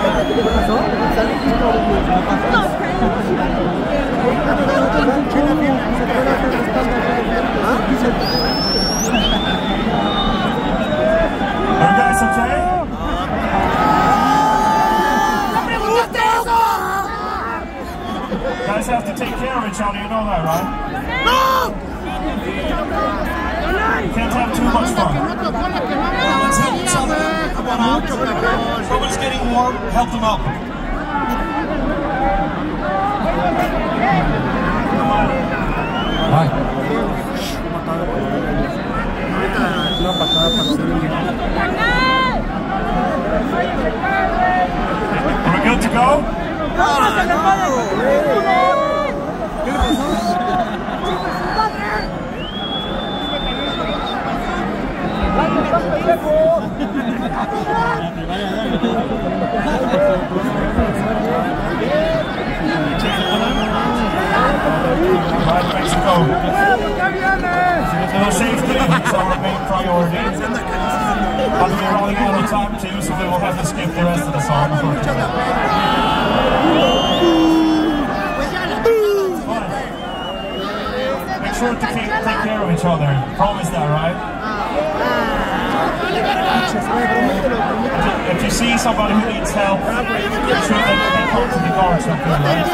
you guys have to take care of each other, you know that, right? No! You can't have too much fun. Someone's getting warm, help them up. Are we good to go? So safety is our main priority. But we're running out of time too, so we will have to skip the rest of the song. Make sure to keep, take care of each other. Promise that, right? If you see somebody who needs help, make sure that they come to the guards something, right?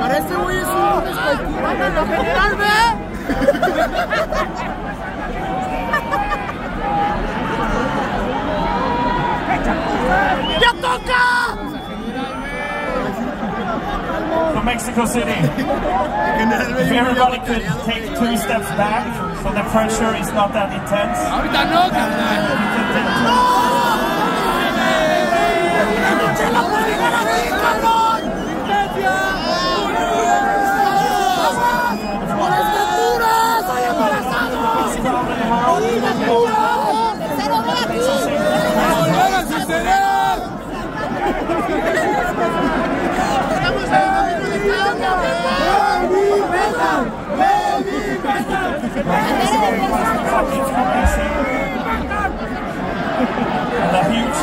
Parece güey es un lunes cualquiera. general, ve! ¡Ya toca! From Mexico City. If everybody could take two steps back, so the pressure is not that intense. Ahorita no, carnal. ¡Se la.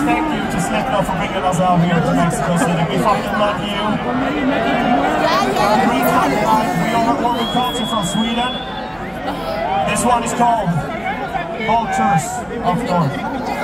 Thank you to Slipknot for bringing us out here to Mexico City. We fucking love you. We are Orbit Culture from Sweden. This one is called Vultures of North.